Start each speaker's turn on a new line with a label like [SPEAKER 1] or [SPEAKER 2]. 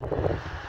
[SPEAKER 1] you